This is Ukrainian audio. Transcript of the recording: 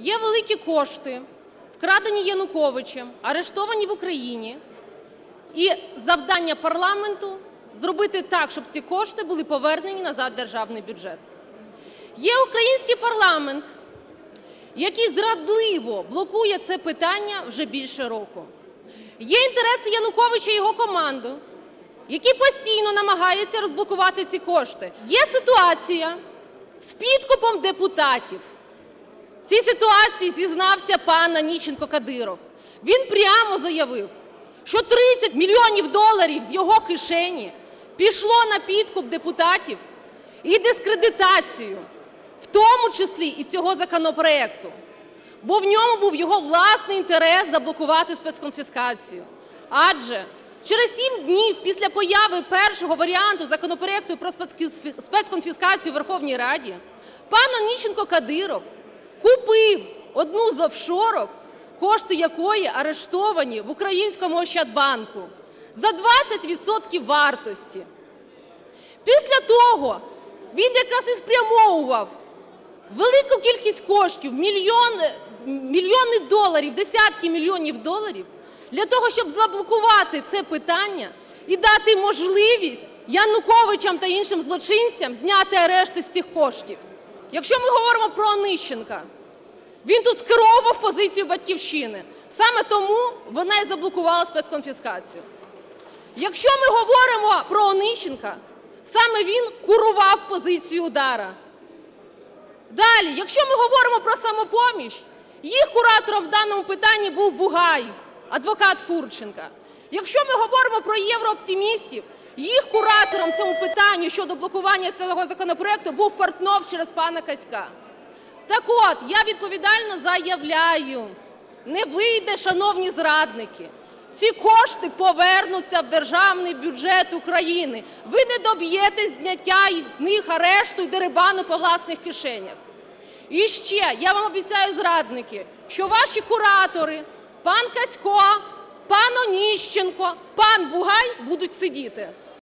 Є великі кошти, вкрадені Януковичем, арештовані в Україні. І завдання парламенту зробити так, щоб ці кошти були повернені назад в державний бюджет. Є український парламент, який зрадливо блокує це питання вже більше року. Є інтереси Януковича і його команди, які постійно намагаються розблокувати ці кошти. Є ситуація з підкупом депутатів. В цій ситуації зізнався пан Аніченко Кадиров. Він прямо заявив, що 30 мільйонів доларів з його кишені пішло на підкуп депутатів і дискредитацію, в тому числі і цього законопроекту. Бо в ньому був його власний інтерес заблокувати спецконфіскацію. Адже через сім днів після появи першого варіанту законопроекту про спецконфі- спецконфіскацію в Верховній Раді пан Оніченко Кадиров купив одну з офшорок, кошти якої арештовані в українському Ощадбанку за 20% вартості. Після того він якраз і спрямовував велику кількість коштів, мільйони, мільйони доларів, десятки мільйонів доларів, для того, щоб заблокувати це питання і дати можливість Януковичам та іншим злочинцям зняти арешти з цих коштів. Якщо ми говоримо про Онищенка, він тут скеровував позицію батьківщини. Саме тому вона і заблокувала спецконфіскацію. Якщо ми говоримо про Онищенка, саме він курував позицію удара. Далі, якщо ми говоримо про самопоміч, їх куратором в даному питанні був Бугай, адвокат Курченка. Якщо ми говоримо про єврооптимістів, їх куратором в цьому питанні щодо блокування цього законопроекту був Портнов через пана Каська. Так от, я відповідально заявляю, не вийде, шановні зрадники. Ці кошти повернуться в державний бюджет України. Ви не доб'єтесь зняття з них арешту і дерибану по власних кишенях. І ще, я вам обіцяю, зрадники, що ваші куратори, пан Касько, пан Оніщенко, пан Бугай будуть сидіти.